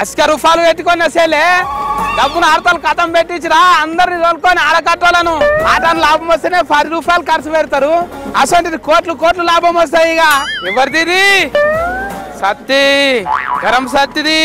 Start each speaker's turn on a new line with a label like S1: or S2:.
S1: లక్ష రూపాయలు పెట్టుకొని వచ్చేలే డబ్బును ఆడతాలు కథం పెట్టించిరా అందరిని తోలుకొని ఆడకట్టాలను ఆటను లాభం వస్తేనే పది రూపాయలు ఖర్చు పెడతారు. అసలు కోట్లు కోట్లు లాభం వస్తాయి ఇక. ఎవరిది సత్తి. గరం సత్తిది.